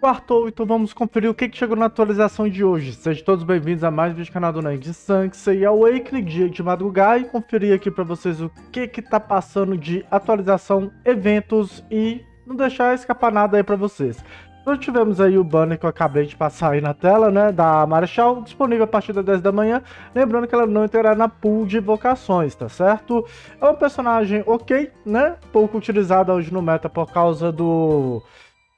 Quartou, então vamos conferir o que, que chegou na atualização de hoje. Sejam todos bem-vindos a mais um vídeo do canal do Nerd Sanxa e Awakening, dia de madrugar, e conferir aqui para vocês o que que tá passando de atualização, eventos e não deixar escapar nada aí para vocês. Nós tivemos aí o banner que eu acabei de passar aí na tela, né, da Marechal, disponível a partir das 10 da manhã, lembrando que ela não entrará na pool de vocações, tá certo? É um personagem ok, né, pouco utilizada hoje no meta por causa do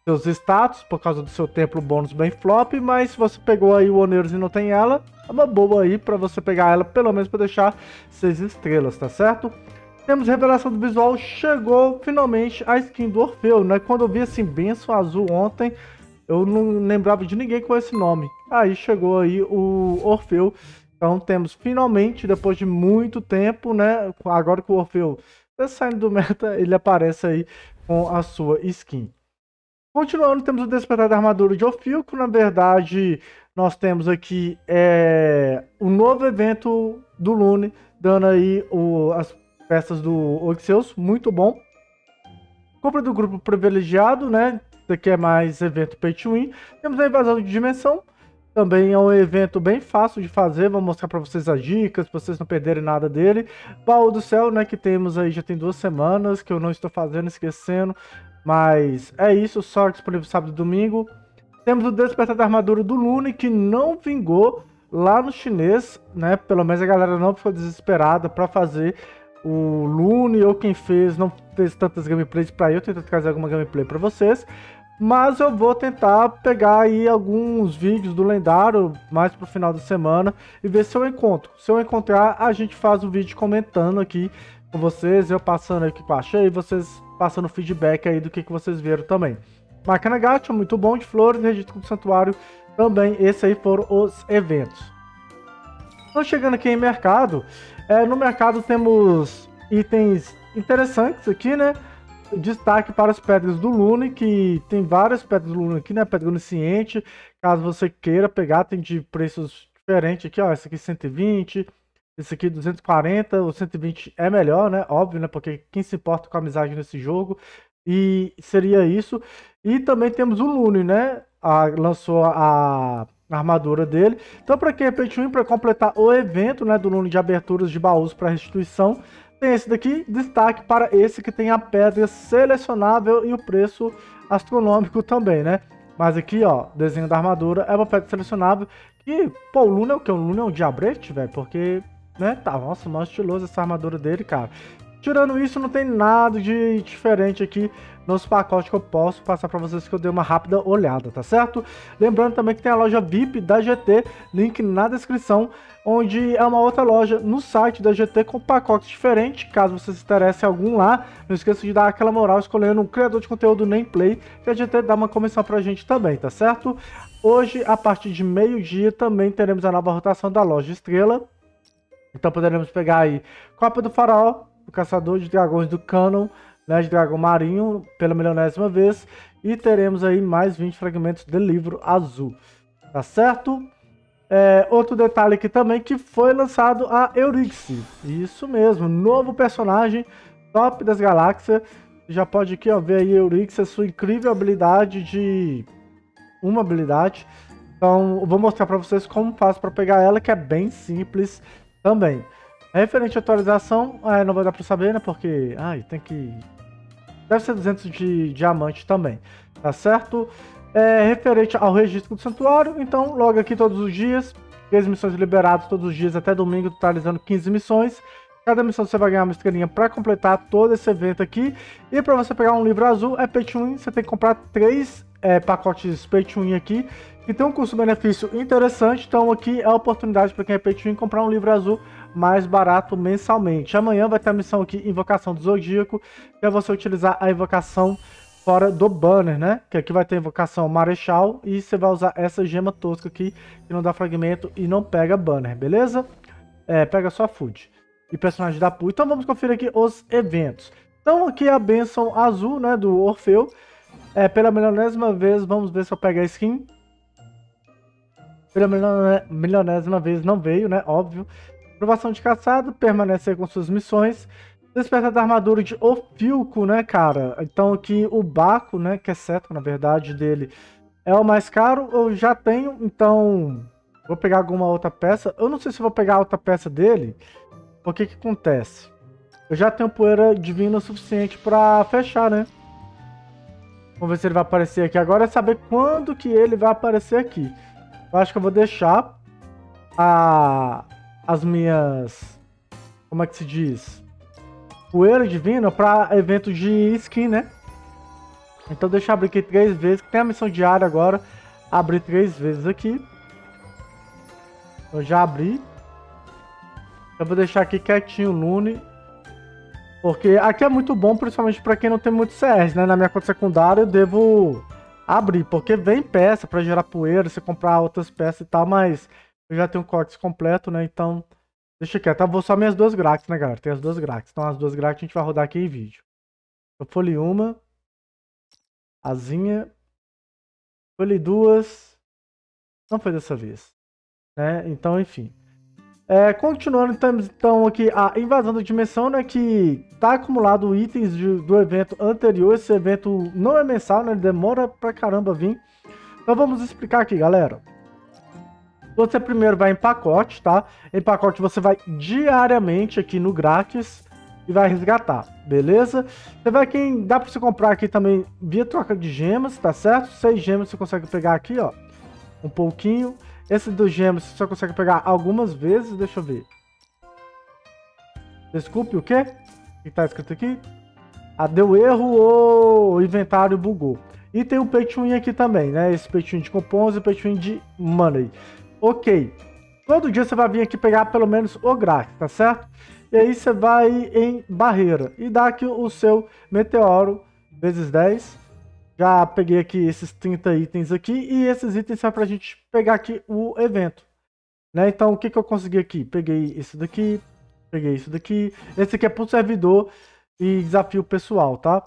seus status, por causa do seu templo bônus bem flop, mas se você pegou aí o Oneiros e não tem ela, é uma boa aí para você pegar ela, pelo menos para deixar 6 estrelas, tá certo? Temos revelação do visual, chegou finalmente a skin do Orfeu, né? Quando eu vi assim, benção azul ontem, eu não lembrava de ninguém com esse nome. Aí chegou aí o Orfeu, então temos finalmente, depois de muito tempo, né? Agora que o Orfeu está saindo do meta, ele aparece aí com a sua skin. Continuando, temos o Despertar da Armadura de Ofilco. Na verdade, nós temos aqui é, o novo evento do Lune, dando aí o, as peças do Oxeus, muito bom. Compra do grupo privilegiado, né? Isso aqui é mais evento Pay to Win. Temos a invasão de dimensão. Também é um evento bem fácil de fazer, vou mostrar para vocês as dicas, para vocês não perderem nada dele. Baú do Céu, né, que temos aí já tem duas semanas, que eu não estou fazendo, esquecendo. Mas é isso, só disponível sábado e domingo. Temos o Despertar da Armadura do Lune, que não vingou lá no chinês, né? Pelo menos a galera não ficou desesperada para fazer o Lune, ou quem fez não fez tantas gameplays para eu tentar trazer alguma gameplay para vocês. Mas eu vou tentar pegar aí alguns vídeos do lendário mais pro final da semana e ver se eu encontro. Se eu encontrar, a gente faz um vídeo comentando aqui com vocês, eu passando aí o que eu achei, vocês passando feedback aí do que, que vocês viram também. Máquina Gacha, muito bom, de flores, registro do santuário, também, esses aí foram os eventos. Então, chegando aqui em mercado, é, no mercado temos itens interessantes aqui, né? Destaque para as pedras do Lune, que tem várias pedras do Lune aqui, né? Pedra onisciente, caso você queira pegar, tem de preços diferentes aqui, ó. Essa aqui 120, esse aqui 240, o 120 é melhor, né? Óbvio, né? Porque quem se importa com a amizade nesse jogo. E seria isso. E também temos o Lune, né? A, lançou a, a armadura dele. Então, para quem é Patreon, para completar o evento né, do Lune de aberturas de baús para restituição, tem esse daqui. Destaque para esse que tem a pedra selecionável e o preço astronômico também, né? Mas aqui, ó, desenho da armadura é uma pedra selecionável. E, pô, o Lune é o que? O Lune é um diabrete, velho? Porque né? Tá, nossa, mais estiloso essa armadura dele, cara. Tirando isso, não tem nada de diferente aqui nos pacotes que eu posso passar para vocês que eu dei uma rápida olhada, tá certo? Lembrando também que tem a loja VIP da GT, link na descrição, onde é uma outra loja no site da GT com pacotes diferentes, caso vocês se interessem algum lá, não esqueça de dar aquela moral escolhendo um criador de conteúdo Nameplay, que a GT dá uma comissão pra gente também, tá certo? Hoje, a partir de meio-dia, também teremos a nova rotação da loja Estrela, então poderemos pegar aí Copa do Faraó, o Caçador de Dragões do Canon, né, de Dragão Marinho, pela milionésima vez. E teremos aí mais 20 fragmentos de livro azul. Tá certo? É, outro detalhe aqui também que foi lançado a Eurydice. Isso mesmo, novo personagem top das galáxias. Já pode aqui ó, ver aí a sua incrível habilidade de... Uma habilidade. Então, vou mostrar para vocês como faz para pegar ela, que é bem simples também. Referente à atualização, é, não vai dar pra saber, né? Porque, ai, tem que... Deve ser 200 de diamante também, tá certo? É, referente ao registro do santuário, então, logo aqui todos os dias, 15 missões liberadas todos os dias até domingo, totalizando 15 missões. Cada missão você vai ganhar uma estrelinha para completar todo esse evento aqui. E para você pegar um livro azul, é Pay Win, você tem que comprar três é, pacotes Pay Win aqui que tem um custo-benefício interessante, então aqui é a oportunidade para quem é peitinho comprar um livro azul mais barato mensalmente. Amanhã vai ter a missão aqui, Invocação do Zodíaco, que é você utilizar a invocação fora do banner, né? Que aqui vai ter invocação Marechal e você vai usar essa gema tosca aqui, que não dá fragmento e não pega banner, beleza? É, pega só food e personagem da pool. Então vamos conferir aqui os eventos. Então aqui é a benção azul, né, do Orfeu. É, pela milionésima vez, vamos ver se eu pego a skin pela milionésima vez não veio, né? Óbvio. Provação de caçado, permanecer com suas missões. Desperta da armadura de Ofilco, né, cara? Então aqui o Baco, né, que é certo, na verdade, dele, é o mais caro, eu já tenho, então vou pegar alguma outra peça. Eu não sei se vou pegar outra peça dele, porque que acontece? Eu já tenho poeira divina o suficiente para fechar, né? Vamos ver se ele vai aparecer aqui. Agora é saber quando que ele vai aparecer aqui. Eu acho que eu vou deixar a, as minhas... Como é que se diz? Poeira divina para evento de skin, né? Então deixa eu abrir aqui três vezes. Tem a missão diária agora. Abrir três vezes aqui. Eu já abri. Eu vou deixar aqui quietinho o Lune. Porque aqui é muito bom, principalmente para quem não tem muito CS, né? Na minha conta secundária eu devo abrir, porque vem peça para gerar poeira, você comprar outras peças e tal, mas eu já tenho o corte completo, né? Então, deixa quieto. Eu vou só minhas duas grátis, né, galera? Tem as duas grátis. Então, as duas grátis a gente vai rodar aqui em vídeo. Eu folhei uma. Azinha. Folhei duas. Não foi dessa vez. Né? Então, enfim. É, continuando, temos então aqui a invasão da dimensão, né? Que tá acumulado itens de, do evento anterior. Esse evento não é mensal, né? Ele demora pra caramba vir. Então vamos explicar aqui, galera. Você primeiro vai em pacote, tá? Em pacote você vai diariamente aqui no grátis e vai resgatar, beleza? Você vai aqui, em, dá pra você comprar aqui também via troca de gemas, tá certo? Seis gemas você consegue pegar aqui, ó. Um pouquinho. Esse dos gêmeos você só consegue pegar algumas vezes, deixa eu ver. Desculpe, o quê? O que tá escrito aqui? Ah, deu erro ou o inventário bugou. E tem o Pay aqui também, né? Esse Pay de cupons e Pay de Money. Ok. Todo dia você vai vir aqui pegar pelo menos o grátis, tá certo? E aí você vai em barreira e dá aqui o seu meteoro vezes 10 já peguei aqui esses 30 itens aqui e esses itens são para a gente pegar aqui o evento. Né? Então, o que, que eu consegui aqui? Peguei esse daqui, peguei isso daqui. Esse aqui é para o servidor e desafio pessoal, tá?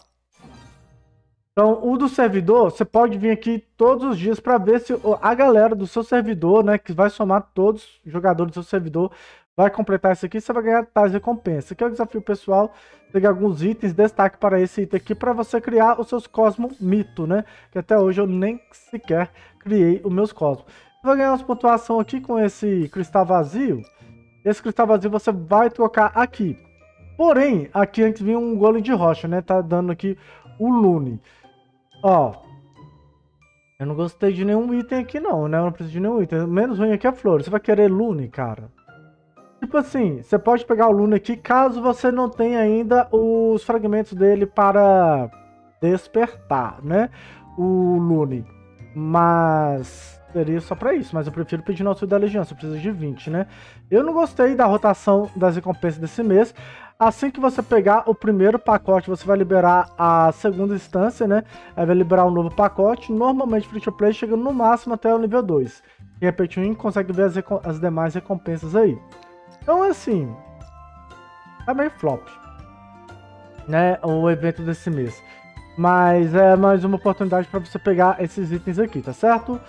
Então, o do servidor, você pode vir aqui todos os dias para ver se a galera do seu servidor, né, que vai somar todos os jogadores do seu servidor, vai completar isso aqui, você vai ganhar tais recompensas. Aqui é o desafio pessoal, pegar alguns itens, destaque para esse item aqui, para você criar os seus Cosmo Mito, né? Que até hoje eu nem sequer criei os meus Cosmos. Vai ganhar umas pontuação aqui com esse cristal vazio. Esse cristal vazio você vai trocar aqui. Porém, aqui antes vinha um golem de rocha, né? Tá dando aqui o Lune. Ó, eu não gostei de nenhum item aqui não, né? Eu não preciso de nenhum item. Menos ruim aqui é flor. Você vai querer Lune, cara? Tipo assim, você pode pegar o Lune aqui caso você não tenha ainda os fragmentos dele para despertar, né? O Lune. Mas seria só para isso, mas eu prefiro pedir no da Legião, você precisa de 20, né? Eu não gostei da rotação das recompensas desse mês. Assim que você pegar o primeiro pacote, você vai liberar a segunda instância, né? Aí vai liberar um novo pacote. Normalmente, free to play chega no máximo até o nível 2. Quem é Pay consegue ver as, as demais recompensas aí. Então, assim, tá meio flop, né? O evento desse mês. Mas é mais uma oportunidade para você pegar esses itens aqui, tá certo?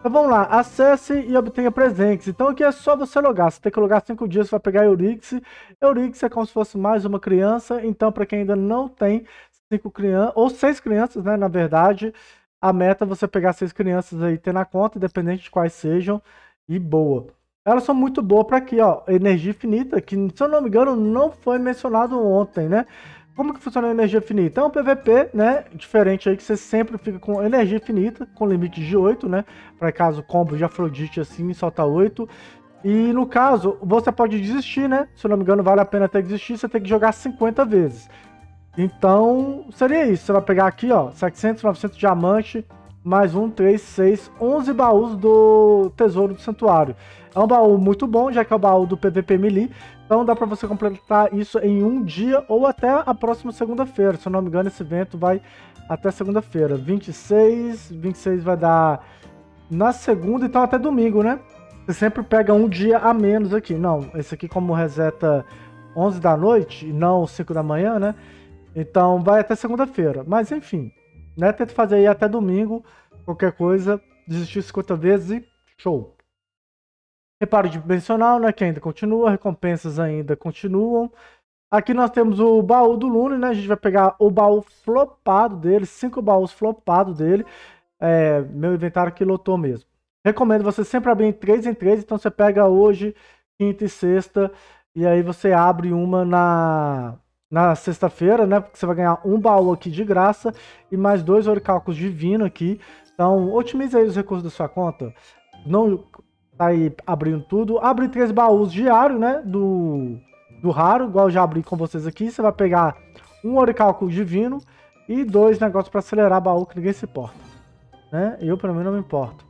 Então vamos lá, acesse e obtenha presentes. Então aqui é só você logar, você tem que logar 5 dias para pegar Eurix. Eurix é como se fosse mais uma criança, então para quem ainda não tem cinco crianças, ou seis crianças, né, na verdade, a meta é você pegar seis crianças aí, ter na conta, independente de quais sejam, e boa. Elas são muito boas para aqui, ó, energia infinita, que se eu não me engano não foi mencionado ontem, né? Como que funciona a energia infinita? É um PVP, né, diferente aí que você sempre fica com energia infinita, com limite de 8, né? Para caso combo de Afrodite assim, solta 8. E no caso, você pode desistir, né? Se eu não me engano, vale a pena até desistir, você tem que jogar 50 vezes. Então, seria isso. Você vai pegar aqui, ó, 700, 900 diamante, mais um, 3, 6, 11 baús do Tesouro do Santuário. É um baú muito bom, já que é o baú do PVP Melee. Então dá para você completar isso em um dia ou até a próxima segunda-feira. Se eu não me engano, esse evento vai até segunda-feira. 26, 26 vai dar na segunda, então até domingo, né? Você sempre pega um dia a menos aqui. Não, esse aqui como reseta 11 da noite e não 5 da manhã, né? Então vai até segunda-feira. Mas enfim, né? Tenta fazer aí até domingo. Qualquer coisa, desistir 50 vezes e show. Reparo dimensional, né, que ainda continua, recompensas ainda continuam. Aqui nós temos o baú do Lune, né? A gente vai pegar o baú flopado dele, cinco baús flopados dele. é, meu inventário que lotou mesmo. Recomendo você sempre abrir em 3 em 3, então você pega hoje, quinta e sexta, e aí você abre uma na, na sexta-feira, né? Porque você vai ganhar um baú aqui de graça e mais dois oricalcos divino aqui. Então, otimize aí os recursos da sua conta. Não tá aí abrindo tudo. Abre três baús diário, né? Do, do raro, igual já abri com vocês aqui. Você vai pegar um oricalco divino e dois negócios para acelerar baú que ninguém se importa. Né? Eu, pelo menos, não me importo.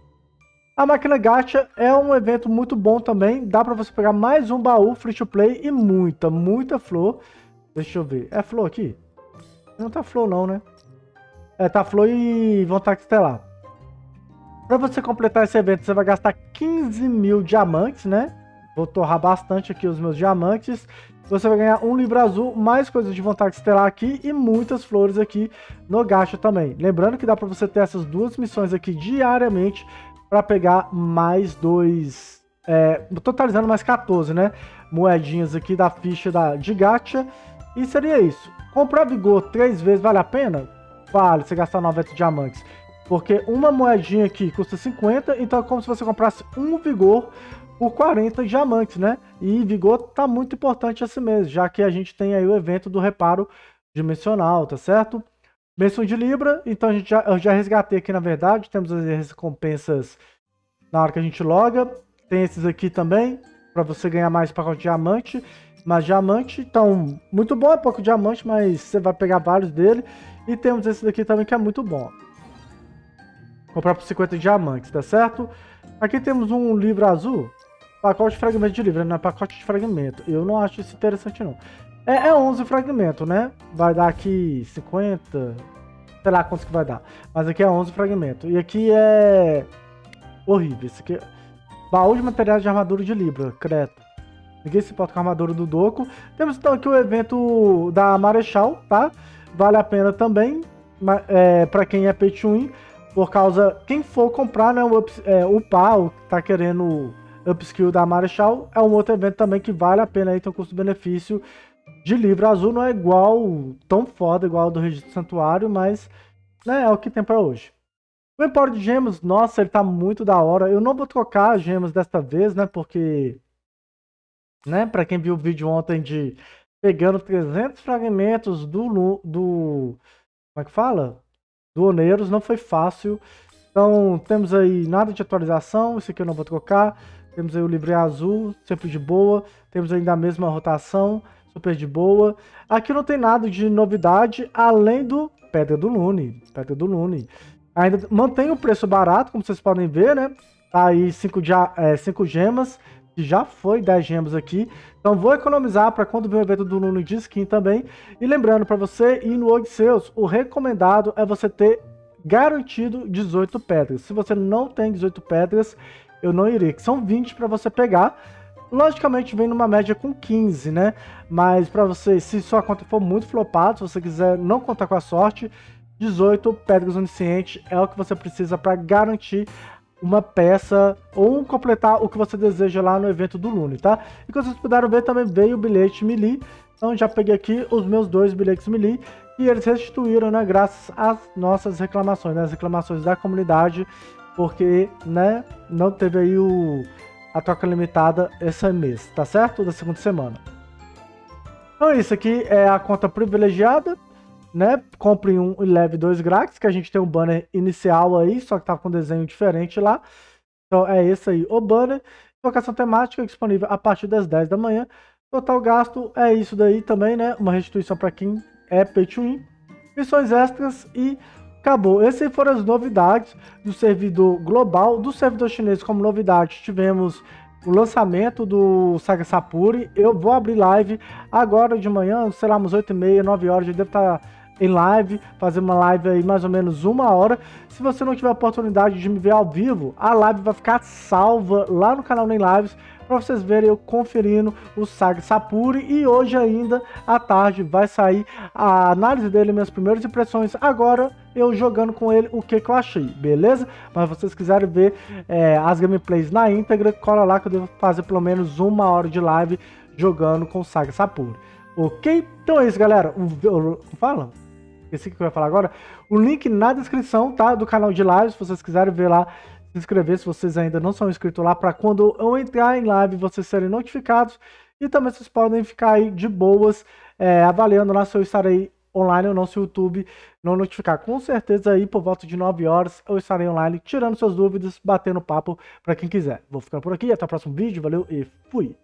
A máquina gacha é um evento muito bom também. Dá para você pegar mais um baú free to play e muita, muita flor. Deixa eu ver. É flor aqui? Não tá flor não, né? É, tá flor e vontade estelar. Para você completar esse evento, você vai gastar 15 mil diamantes, né? Vou torrar bastante aqui os meus diamantes. Você vai ganhar um livro azul, mais coisas de vontade estelar aqui e muitas flores aqui no gacha também. Lembrando que dá para você ter essas duas missões aqui diariamente para pegar mais dois... É, totalizando mais 14, né? Moedinhas aqui da ficha da, de gacha. E seria isso. Comprar vigor três vezes vale a pena? Vale, você gastar 90 diamantes. Porque uma moedinha aqui custa 50, então é como se você comprasse um vigor por 40 diamantes, né? E vigor tá muito importante esse mês, já que a gente tem aí o evento do reparo dimensional, tá certo? Menção de Libra, então a gente já, eu já resgatei aqui na verdade, temos as recompensas na hora que a gente loga. Tem esses aqui também, para você ganhar mais pacote de diamante. Mas diamante, então, muito bom, é pouco diamante, mas você vai pegar vários dele. E temos esse daqui também que é muito bom. Comprar por 50 diamantes, tá certo? Aqui temos um livro azul. Pacote de fragmento de livro, não é pacote de fragmento. Eu não acho isso interessante, não. É, é 11 fragmentos, né? Vai dar aqui 50... Sei lá quantos que vai dar. Mas aqui é 11 fragmentos. E aqui é... Horrível. Esse aqui é... Baú de materiais de armadura de Libra, creto. Ninguém se importa com a armadura do Doco. Temos então aqui o evento da Marechal, tá? Vale a pena também, é, para quem é pay to win por causa, quem for comprar, né, o, é, o pau tá querendo upskill da Marechal, é um outro evento também que vale a pena aí, um custo-benefício de livro azul, não é igual, tão foda igual do Registro Santuário, mas né, é o que tem para hoje. O Empório de Gemas, nossa, ele tá muito da hora. Eu não vou trocar gemas desta vez, né, porque, né, para quem viu o vídeo ontem de pegando 300 fragmentos do, do como é que fala? do Oneiros, não foi fácil. Então, temos aí nada de atualização, isso aqui eu não vou trocar. Temos aí o livre azul, sempre de boa. Temos ainda a mesma rotação, super de boa. Aqui não tem nada de novidade, além do Pedra do Lune. Pedra do Lune. Ainda mantém o preço barato, como vocês podem ver, né? Tá aí 5 é, cinco gemas, que já foi 10 gemas aqui. Então vou economizar para quando ver o evento do Nuno de skin também. E lembrando para você ir no Odisseus, o recomendado é você ter garantido 18 pedras. Se você não tem 18 pedras, eu não iria, que são 20 para você pegar. Logicamente vem numa média com 15, né? Mas para você, se sua conta for muito flopada, se você quiser não contar com a sorte, 18 pedras oniscientes é o que você precisa para garantir uma peça ou completar o que você deseja lá no evento do Lune, tá? E como vocês puderam ver, também veio o bilhete Melee. Então já peguei aqui os meus dois bilhetes Melee e eles restituíram, né, graças às nossas reclamações, né, as reclamações da comunidade, porque, né, não teve aí o, a troca limitada esse mês, tá certo? Da segunda semana. Então isso aqui é a conta privilegiada, né? Compre um e leve dois grátis, que a gente tem um banner inicial aí, só que tá com desenho diferente lá. Então é esse aí, o banner. Locação temática disponível a partir das 10 da manhã. Total gasto é isso daí também, né? Uma restituição para quem é pay to win. Missões extras e acabou. Essas foram as novidades do servidor global. Do servidor chinês, como novidade, tivemos o lançamento do Saga Sapuri. Eu vou abrir live agora de manhã, sei lá, umas 8h30, 9 horas. Já devo estar tá em live, fazer uma live aí mais ou menos uma hora. Se você não tiver oportunidade de me ver ao vivo, a live vai ficar salva lá no canal Nem Lives para vocês verem eu conferindo o Saga Sapuri e hoje ainda à tarde vai sair a análise dele, minhas primeiras impressões. Agora eu jogando com ele o que, que eu achei, beleza? Mas vocês quiserem ver é, as gameplays na íntegra, cola lá que eu devo fazer pelo menos uma hora de live jogando com o Saga Sapuri. Ok? Então é isso, galera. Fala? O que eu ia falar agora. O link na descrição, tá? Do canal de live, se vocês quiserem ver lá, se inscrever se vocês ainda não são inscritos lá, para quando eu entrar em live vocês serem notificados. E também vocês podem ficar aí de boas, é, avaliando lá se eu estarei online ou não, se o YouTube não notificar. Com certeza aí por volta de 9 horas eu estarei online tirando suas dúvidas, batendo papo para quem quiser. Vou ficar por aqui, até o próximo vídeo, valeu e fui!